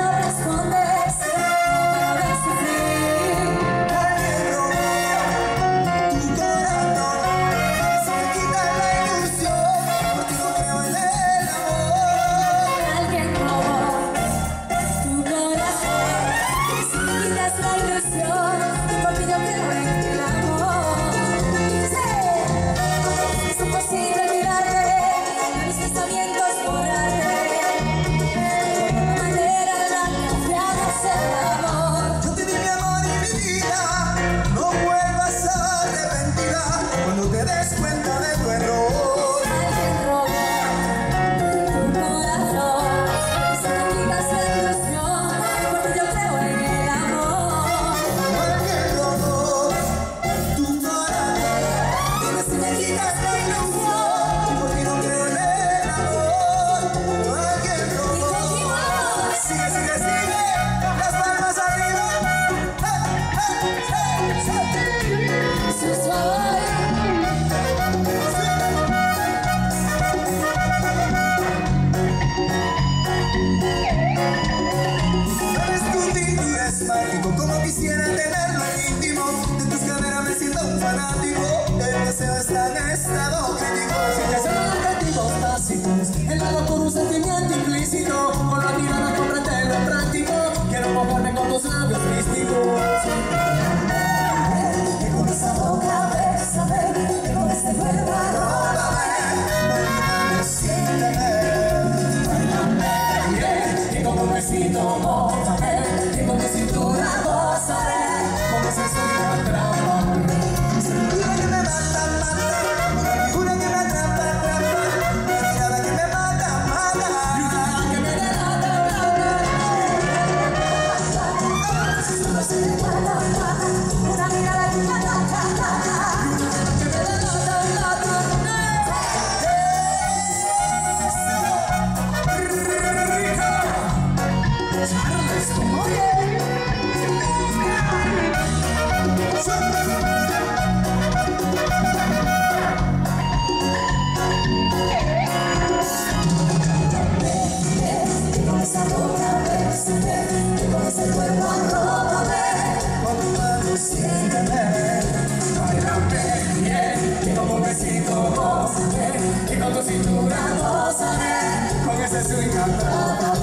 up this one. veces han estado críticos Si te objetivos Helado con un sentimiento implícito. Con la mirada comprende lo práctico. Quiero mojarme con tus labios místicos. Y una cosa de, con ese swing